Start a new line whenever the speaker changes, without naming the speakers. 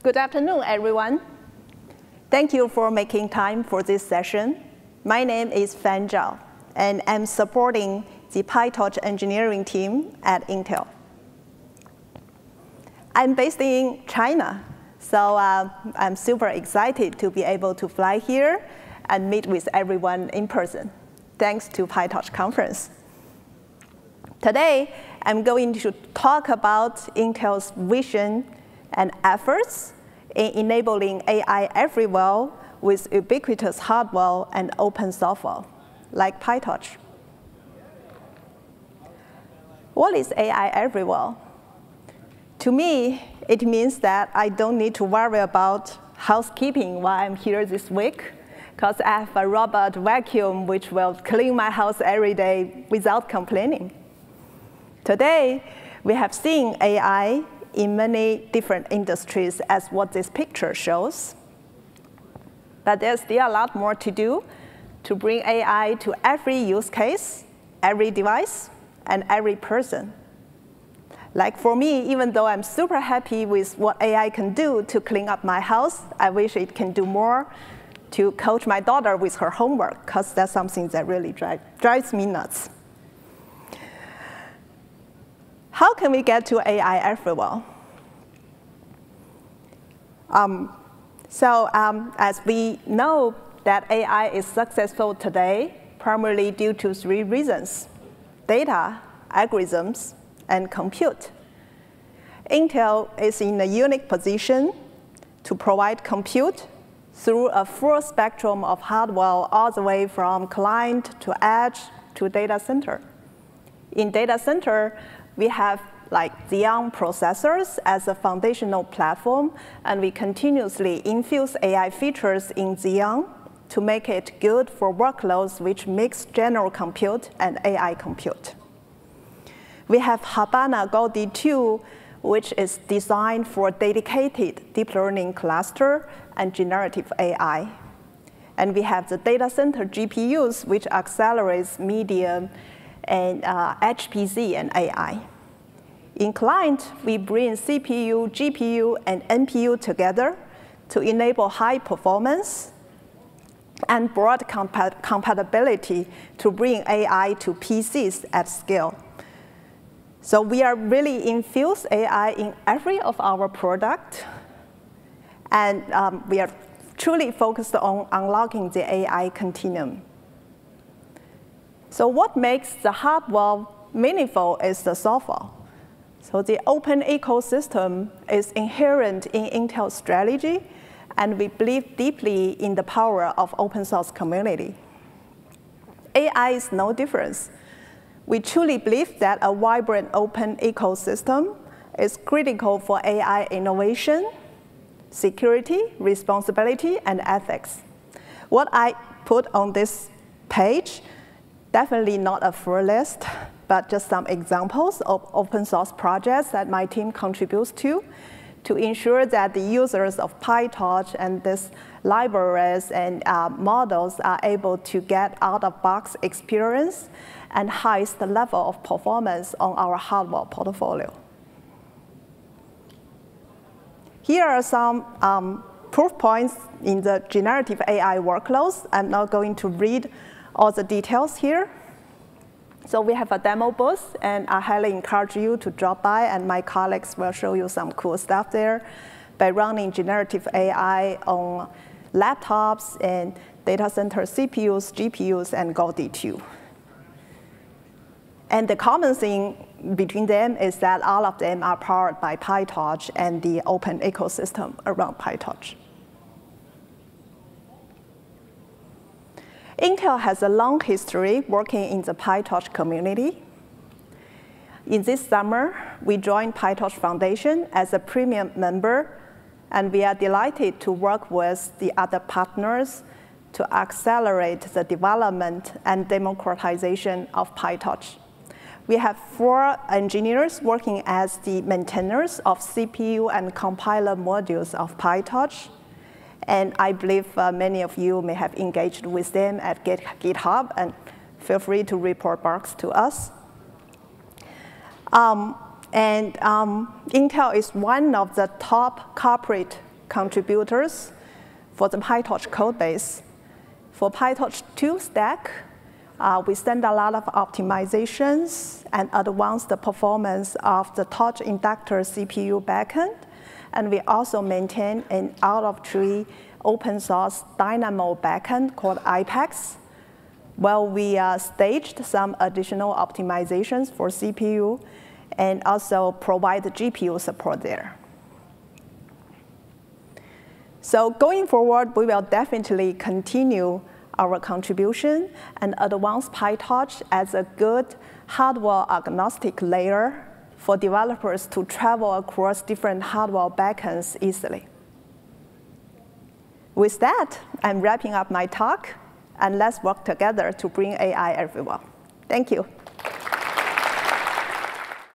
Good afternoon, everyone. Thank you for making time for this session. My name is Fan Zhao, and I'm supporting the PyTorch engineering team at Intel. I'm based in China, so uh, I'm super excited to be able to fly here and meet with everyone in person, thanks to PyTorch conference. Today, I'm going to talk about Intel's vision and efforts in enabling AI everywhere with ubiquitous hardware and open software, like PyTorch. What is AI everywhere? To me, it means that I don't need to worry about housekeeping while I'm here this week, because I have a robot vacuum which will clean my house every day without complaining. Today, we have seen AI in many different industries as what this picture shows. But there's still a lot more to do to bring AI to every use case, every device, and every person. Like for me, even though I'm super happy with what AI can do to clean up my house, I wish it can do more to coach my daughter with her homework, because that's something that really drive, drives me nuts. How can we get to AI everywhere? Um, so um, as we know that AI is successful today, primarily due to three reasons data, algorithms, and compute. Intel is in a unique position to provide compute through a full spectrum of hardware all the way from client to edge to data center. In data center, we have like Xeon processors as a foundational platform, and we continuously infuse AI features in Xeon to make it good for workloads which mix general compute and AI compute. We have Habana Gaudi 2, which is designed for dedicated deep learning cluster and generative AI. And we have the data center GPUs, which accelerates medium and uh, HPC and AI. In client, we bring CPU, GPU, and NPU together to enable high performance and broad compat compatibility to bring AI to PCs at scale. So we are really infuse AI in every of our product, and um, we are truly focused on unlocking the AI continuum. So what makes the hardware meaningful is the software. So the open ecosystem is inherent in Intel's strategy, and we believe deeply in the power of open source community. AI is no difference. We truly believe that a vibrant open ecosystem is critical for AI innovation, security, responsibility, and ethics. What I put on this page, definitely not a full list, but just some examples of open source projects that my team contributes to to ensure that the users of PyTorch and these libraries and uh, models are able to get out-of-box experience and highest level of performance on our hardware portfolio. Here are some um, proof points in the generative AI workloads. I'm not going to read all the details here. So we have a demo booth, and I highly encourage you to drop by, and my colleagues will show you some cool stuff there by running generative AI on laptops and data center CPUs, GPUs, and Gaudi 2. And the common thing between them is that all of them are powered by PyTorch and the open ecosystem around PyTorch. Intel has a long history working in the PyTorch community. In this summer, we joined PyTorch Foundation as a premium member, and we are delighted to work with the other partners to accelerate the development and democratization of PyTorch. We have four engineers working as the maintainers of CPU and compiler modules of PyTorch, and I believe uh, many of you may have engaged with them at GitHub, and feel free to report bugs to us. Um, and um, Intel is one of the top corporate contributors for the PyTorch code base. For PyTorch 2 stack, uh, we send a lot of optimizations and advance the performance of the Torch Inductor CPU backend. And we also maintain an out-of-tree open source Dynamo backend called IPEX. Well, we uh, staged some additional optimizations for CPU and also provide GPU support there. So going forward, we will definitely continue our contribution and advance PyTorch as a good hardware agnostic layer for developers to travel across different hardware backends easily. With that, I'm wrapping up my talk, and let's work together to bring AI everywhere. Thank you.